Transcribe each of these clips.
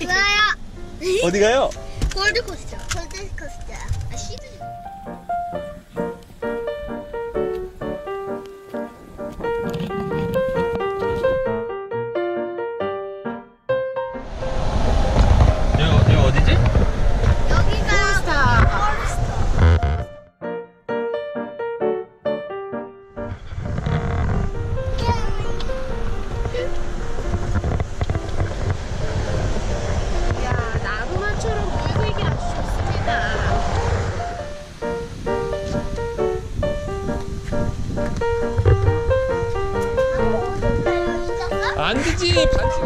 좋아요. 어디 가요? 골드코스터. 골드코스터. 아, 시드. 여기, 여기 어디지? 안 되지. 반지.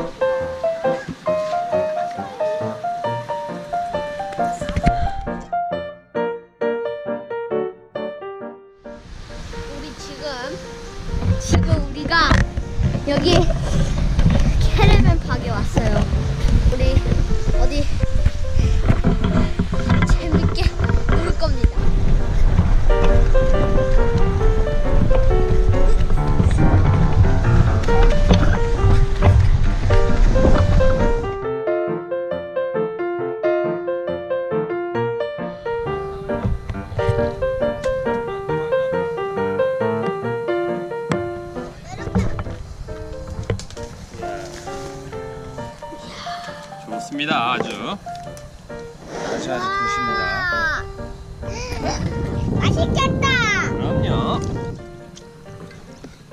우리 지금 지금 우리가 여기 캐러밴 파크에 왔어요. 우리 어디 좋습니다. 아주. 아주 아주 좋습니다. 와, 맛있겠다. 그럼요.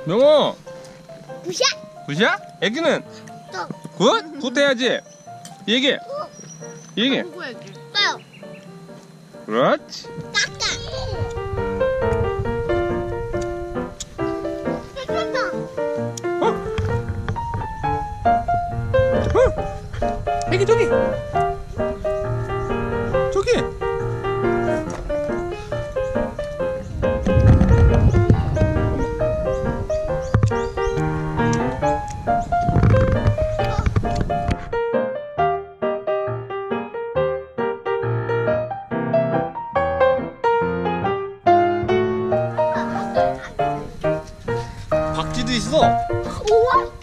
명호, 부샤. 굿이야? 애기는 또 굿? 굿 해야지. 얘기. 얘기. 누구에게? 또요. 그렇지. 깎 애기 저기. 저기. 박쥐도 있어. 우와.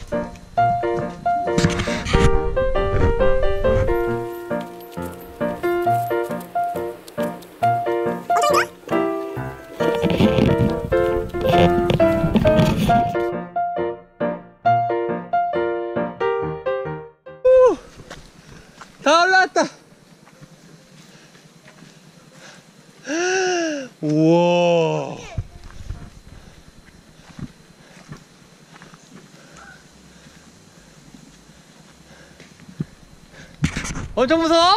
엄청 무서워?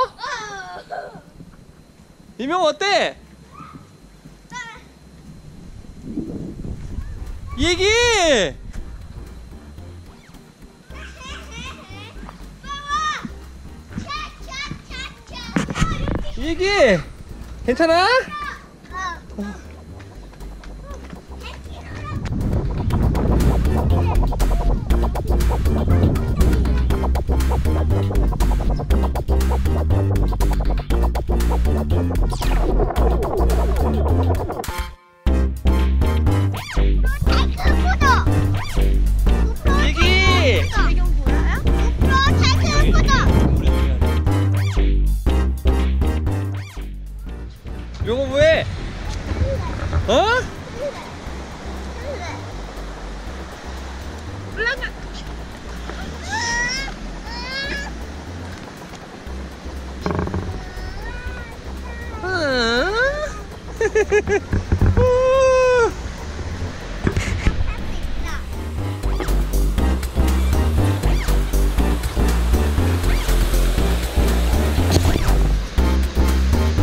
이명 어때? 얘기! 얘기! 괜찮아? 얘 Thank you.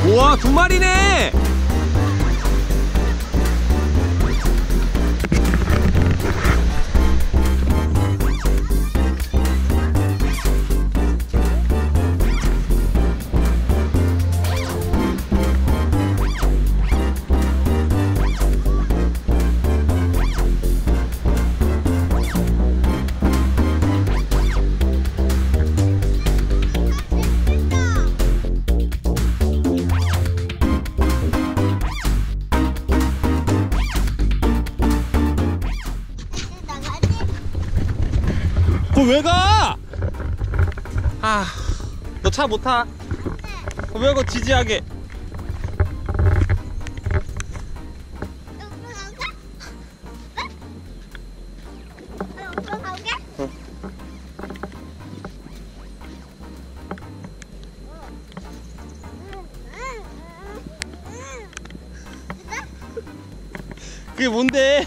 우와 두 마리네 왜 가? 아 너 차 못 타? 왜 그거 지지하게? 응. 그게 뭔데?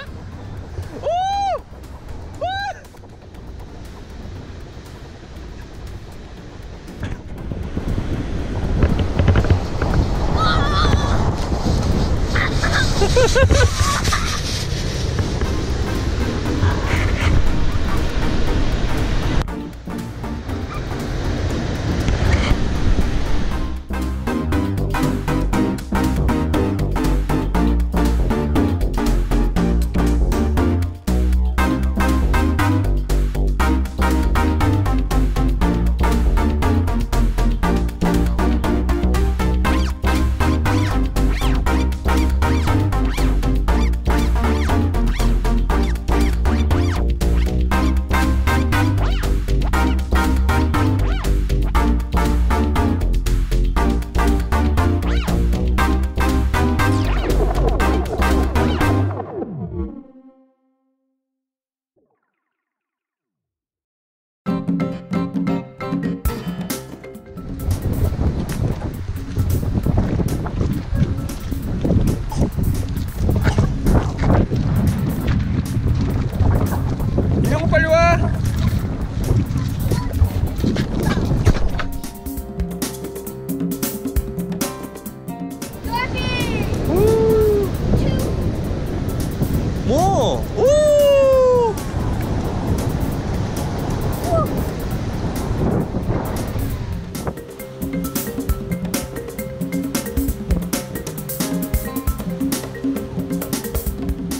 뭐? 오!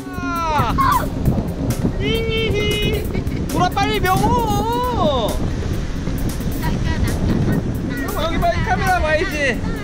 아! 명호. 명호 여기 빨리 카메라 봐야지.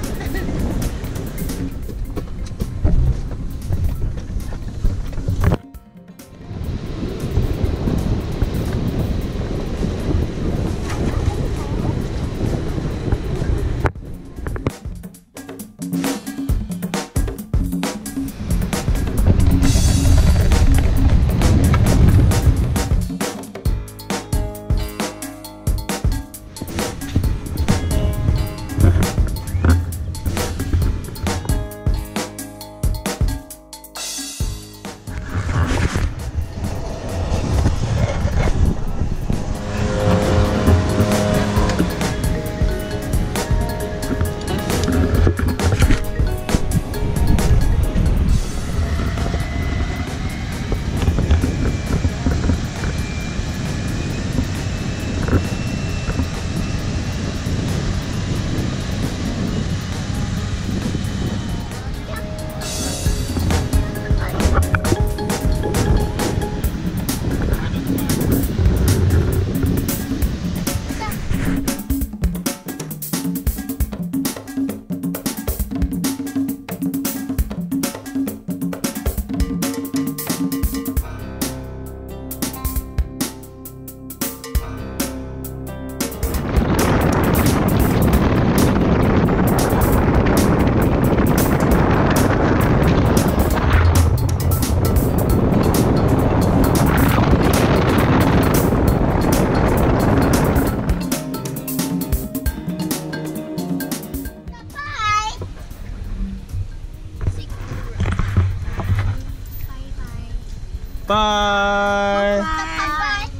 빠이. 빠빠이.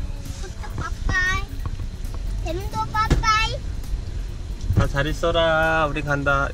빠빠이. 뱀도 빠빠이. 다 잘 있어라. 우리 간다.